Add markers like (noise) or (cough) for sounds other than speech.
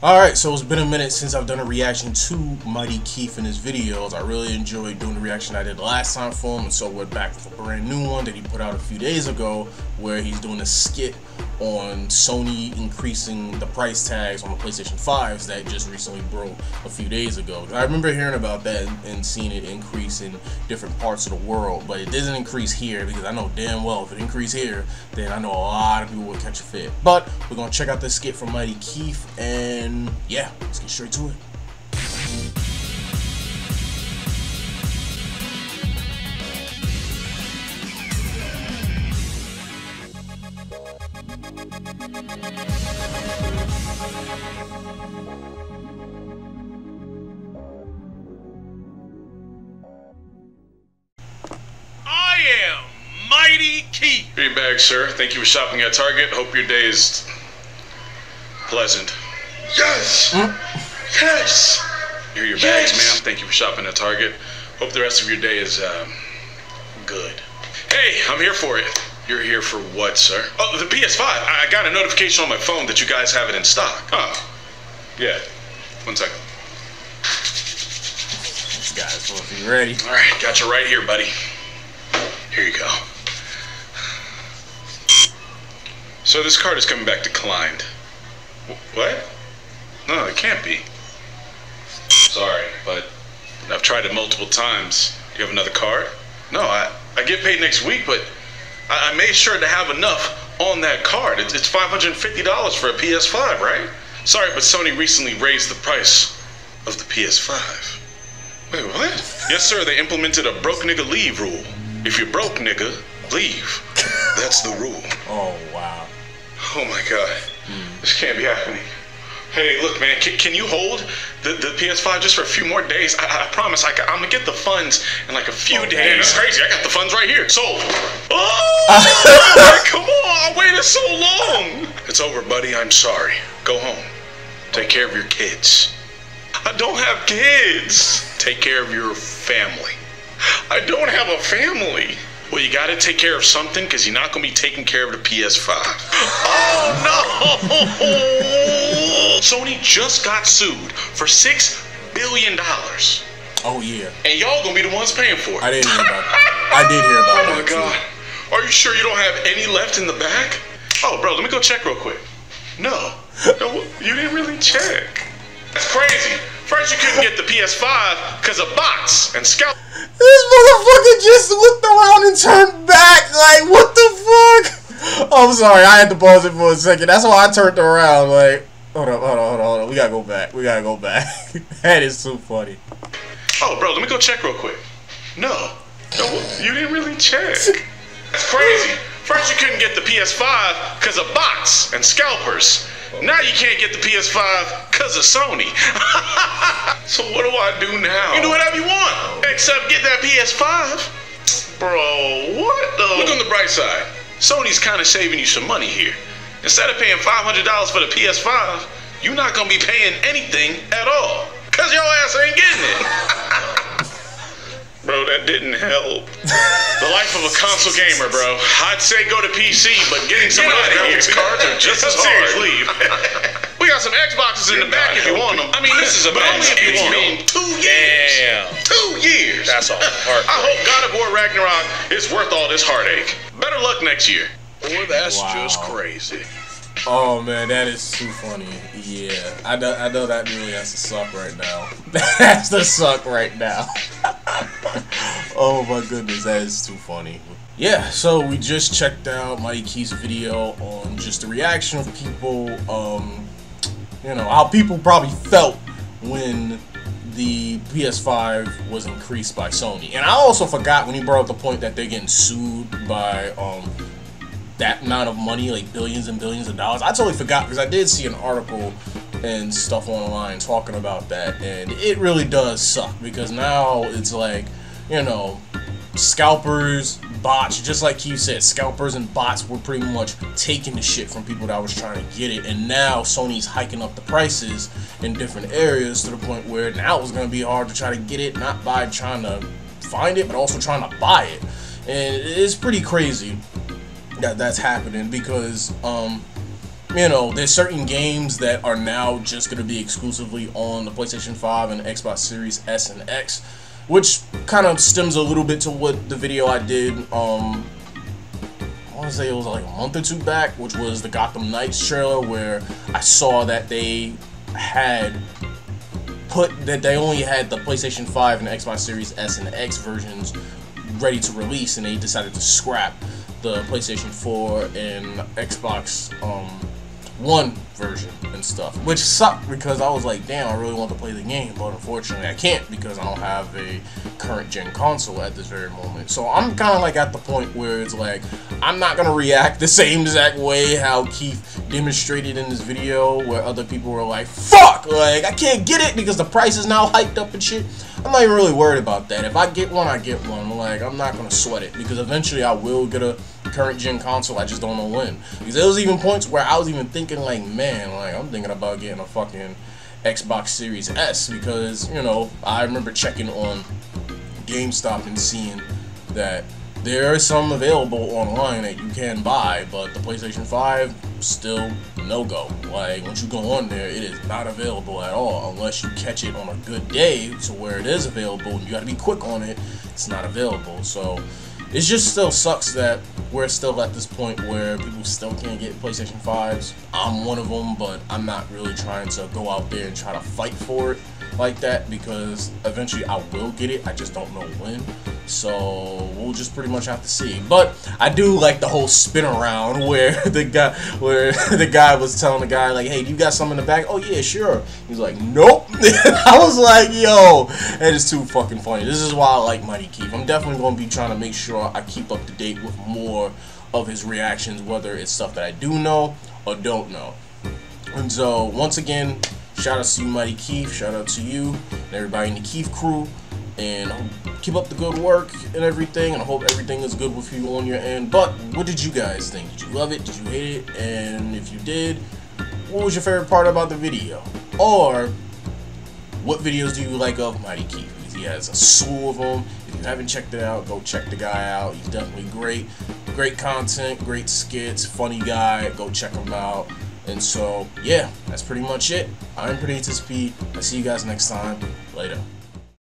Alright, so it's been a minute since I've done a reaction to Mighty Keef in his videos. I really enjoyed doing the reaction I did last time for him, and so we're back with a brand new one that he put out a few days ago where he's doing a skit on Sony increasing the price tags on the PlayStation 5s that just recently broke a few days ago. I remember hearing about that and, seeing it increase in different parts of the world, but it doesn't increase here because I know damn well if it increased here, then I know a lot of people would catch a fit. But we're gonna check out this skit from Mighty Keef, and yeah, let's get straight to it. I am Mighty Keef. Here your bag, sir. Thank you for shopping at Target. Hope your day is pleasant. Yes. Yes. Here are your bags, ma'am. Thank you for shopping at Target. Hope the rest of your day is um, good. Hey, I'm here for it. You're here for what, sir? Oh, the PS5. I got a notification on my phone that you guys have it in stock. Oh, yeah. One second. This guy's supposed to be ready. All right, got you right here, buddy. Here you go. So this card is coming back declined. What? No, it can't be. Sorry, but I've tried it multiple times. Do you have another card? No, I, I get paid next week, but I, I made sure to have enough on that card. It's, it's $550 for a PS5, right? Sorry, but Sony recently raised the price of the PS5. Wait, what? Yes, sir. They implemented a broke nigga leave rule. If you're broke, nigga, leave. That's the rule. Oh wow. Oh my god. This can't be happening. Hey, look, man, can, can you hold the, the PS5 just for a few more days? I, I promise I, am gonna get the funds in like a few Oh, days. damn. It's crazy. I got the funds right here. Sold. (laughs) Oh, (laughs) come on. I waited so long. It's over, buddy. I'm sorry. Go home. Take care of your kids. I don't have kids. Take care of your family. I don't have a family. Well, you gotta take care of something because you're not gonna be taking care of the PS5. (gasps) Oh no! (laughs) Sony just got sued for six billion dollars, Oh yeah. and y'all gonna be the ones paying for it. I didn't hear about that. I did hear about (laughs) Oh that. my god. Are you sure you don't have any left in the back? Oh, bro, let me go check real quick. No. No, you didn't really check. That's crazy. First, you couldn't get the PS5 because of bots and scalp. This motherfucker just looked around and turned back. Like, what the fuck? Oh, I'm sorry. I had to pause it for a second. That's why I turned around. Like, hold on, hold on, hold on, hold on. We gotta go back. We gotta go back. (laughs) that is so funny. Oh, bro, let me go check real quick. No. No, you didn't really check. That's crazy. First, you couldn't get the PS5 because of bots and scalpers. Now you can't get the PS5 because of Sony. (laughs) so what do I do now? You do whatever you want, except get that PS5. Bro, what the? Look on the bright side. Sony's kind of saving you some money here. Instead of paying $500 for the PS5, you're not going to be paying anything at all. Because your ass ain't getting it. (laughs) Bro, that didn't help. the life of a console gamer, bro. I'd say go to PC, but getting some of those graphics cards are just as hard. (laughs) Leave. we got some Xboxes in the back if you want them. I mean, this is a but only if you want them. Two years. Damn. Two years. That's all (laughs) I hope God of War Ragnarok is worth all this heartache. Better luck next year. Boy, that's Wow. just crazy. Oh man, that is too funny. Yeah, I know. I know that really has to suck right now. (laughs) That has to suck right now. (laughs) oh my goodness, that is too funny. Yeah, so we just checked out Mighty Keef's video on just the reaction of people. Um, you know how people probably felt when the PS5 was increased by Sony. And I also forgot when he brought up the point that they're getting sued by um, that amount of money, like billions and billions of dollars. I totally forgot because I did see an article and stuff online talking about that, and it really does suck because now it's like, you know, scalpers, bots, just like you said, scalpers and bots were pretty much taking the shit from people that was trying to get it, and now Sony's hiking up the prices in different areas to the point where now it's gonna be hard to try to get it, not by trying to find it, but also trying to buy it, and it's pretty crazy that that's happening because um you know, there's certain games that are now just going to be exclusively on the PlayStation 5 and Xbox Series S and X, which kind of stems a little bit to what the video I did, um, I want to say it was like a month or two back, which was the Gotham Knights trailer, where I saw that they had put that they only had the PlayStation 5 and Xbox Series S and X versions ready to release, and they decided to scrap the PlayStation 4 and Xbox um, One version and stuff, which sucked because I was like, damn, I really want to play the game, but unfortunately I can't because I don't have a current gen console at this very moment. So I'm kind of like at the point where it's like, I'm not gonna react the same exact way how Keef demonstrated in this video, where other people were like, fuck, like I can't get it because the price is now hyped up and shit. I'm not even really worried about that. If I get one, I get one. Like I'm not gonna sweat it because eventually I will get a current gen console. I just don't know when. Because there was even points where I was even thinking like, man, like I'm thinking about getting a fucking Xbox Series S because you know I remember checking on GameStop and seeing that there are some available online that you can buy, but the PlayStation 5 still no go. Like once you go on there, it is not available at all unless you catch it on a good day to where it is available. And you got to be quick on it. It's not available. So it just still sucks that we're still at this point where people still can't get PlayStation 5s. I'm one of them, but I'm not really trying to go out there and try to fight for it like that because eventually I will get it. I just don't know when. So we'll just pretty much have to see. But I do like the whole spin around (laughs) where the guy where (laughs) the guy was telling the guy like, "Hey, you got some in the bag?" "Oh yeah, sure." He's like, "Nope." (laughs) I was like, "Yo, that is too fucking funny." This is why I like Mighty Keef. I'm definitely going to be trying to make sure I keep up to date with more of his reactions, whether it's stuff that I do know or don't know. And so, once again, shout out to you, Mighty Keef. Shout out to you and everybody in the Keef crew. And keep up the good work and everything. And I hope everything is good with you on your end. But what did you guys think? Did you love it? Did you hate it? And if you did, what was your favorite part about the video? Or what videos do you like of Mighty Keef? He has a slew of them. If you haven't checked it out, go check the guy out. He's definitely great. Great content, great skits, funny guy. Go check him out. And so, yeah, that's pretty much it. I'm Prinatious P. I'll see you guys next time. Later.